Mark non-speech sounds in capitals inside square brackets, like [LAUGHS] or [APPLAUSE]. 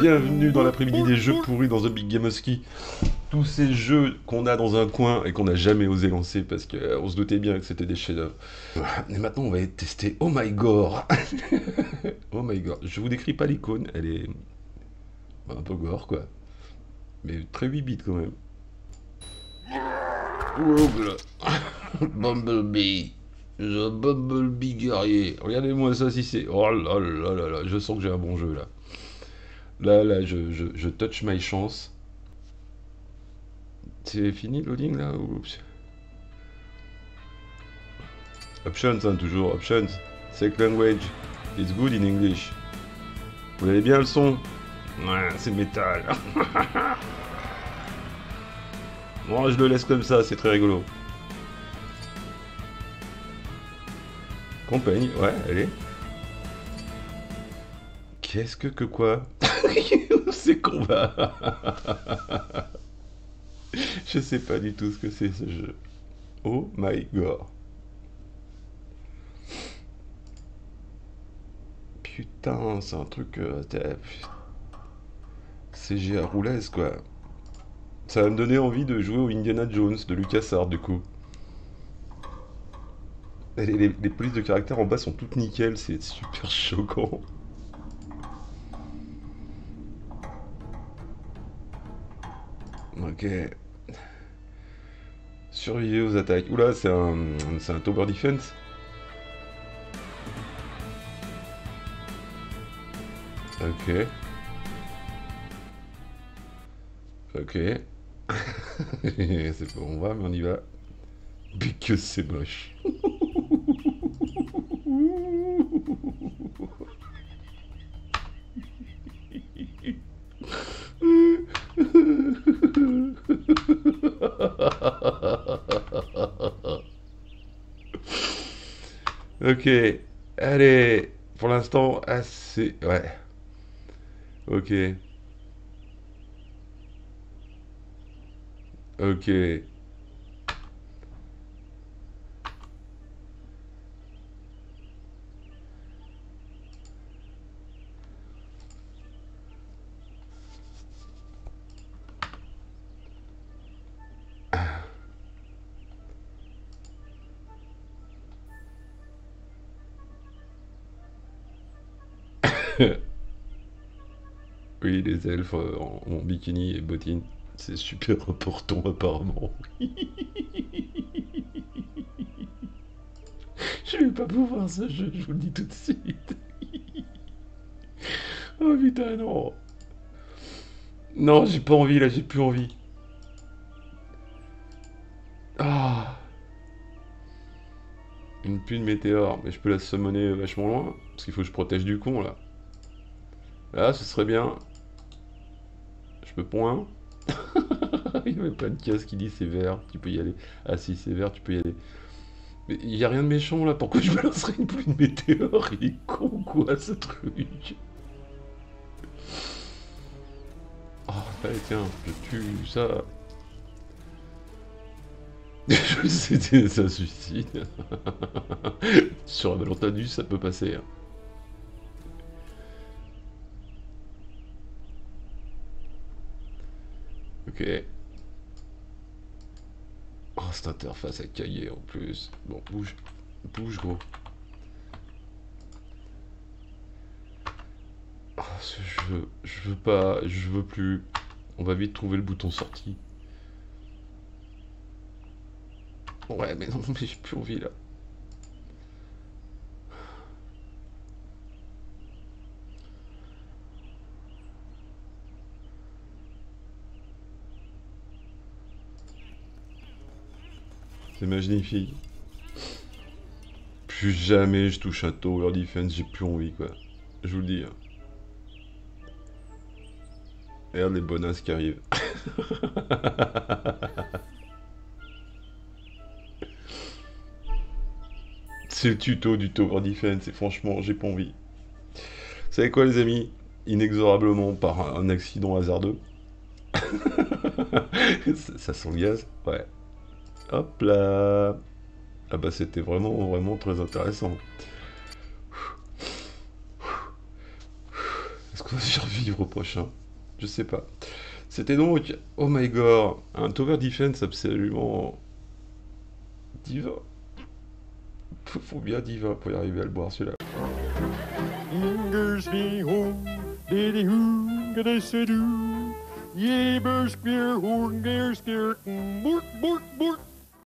Bienvenue dans l'après-midi des jeux pourris dans The Big Game Ski. Tous ces jeux qu'on a dans un coin et qu'on n'a jamais osé lancer parce qu'on se doutait bien que c'était des chefs-d'œuvre. Et maintenant, on va tester Oh My God. [LAUGHS] oh My God. Je vous décris pas l'icône, elle est un peu gore quoi. Mais très 8 bits quand même. [LAUGHS] Bumblebee. The Bumblebee guerrier. Regardez-moi ça si c'est. Oh là là là là, je sens que j'ai un bon jeu là. Là, là, je, je, je touch my chance. C'est fini le loading là. Options, hein, toujours. Options. Sec language. It's good in English. Vous avez bien le son? Ouais, c'est métal. [LAUGHS] Moi, je le laisse comme ça, c'est très rigolo. Ouais, allez. Qu'est-ce que que quoi [LAUGHS] C'est combat. [LAUGHS] Je sais pas du tout ce que c'est ce jeu. Oh my god. Putain, c'est un truc... Euh, CG à roulaise, quoi. Ça va me donner envie de jouer au Indiana Jones de LucasArts, du coup. Les, polices de caractère en bas sont toutes nickel, c'est super choquant. Ok. Surveiller aux attaques. Oula, c'est un, un tower defense. Ok. Ok. [LAUGHS] c'est pas on va, mais on y va. Mais que c'est moche. [LAUGHS] [LAUGHS] ok, allez, pour l'instant, assez... Ouais. Ok. Ok. [LAUGHS] oui, les elfes euh, en, bikini et bottines. C'est super important apparemment. [LAUGHS] je vais pas pouvoir ce jeu, je vous le dis tout de suite. [LAUGHS] oh putain non. Non, j'ai pas envie là, j'ai plus envie. Ah. Une pluie de météore, mais je peux la summoner vachement loin, parce qu'il faut que je protège du con là. Là, ce serait bien. Je peux point. [LAUGHS] il n'y avait pas de case qui dit c'est vert, tu peux y aller. Ah si, c'est vert, tu peux y aller. Mais il n'y a rien de méchant là, pourquoi je [LAUGHS] me lancerais une pluie de météore Il est con quoi ce truc? Oh, allez tiens, je tue ça. [LAUGHS] je sais, ça suicide. Sur un malentendu, ça peut passer. Hein. Ok. Oh, cette interface à cahier en plus. Bon, bouge. Bouge, gros. Oh, je veux, je veux pas, je veux plus. On va vite trouver le bouton sortie. Ouais, mais non, [LAUGHS] mais j'ai plus envie là. C'est magnifique. Plus jamais je touche un tower defense, j'ai plus envie quoi. Je vous le dis. Hein. Regarde les bonasses qui arrivent. [LAUGHS] C'est le tuto du tower defense et franchement j'ai pas envie. Vous savez quoi les amis? Inexorablement par un accident hasardeux. [LAUGHS] ça, ça sent le gaz Ouais. Hop là Ah bah c'était vraiment, vraiment très intéressant. Est-ce qu'on va survivre au prochain? Je sais pas. C'était donc, oh my god, un tower defense absolument diva. Faut bien diva pour y arriver à le boire celui-là.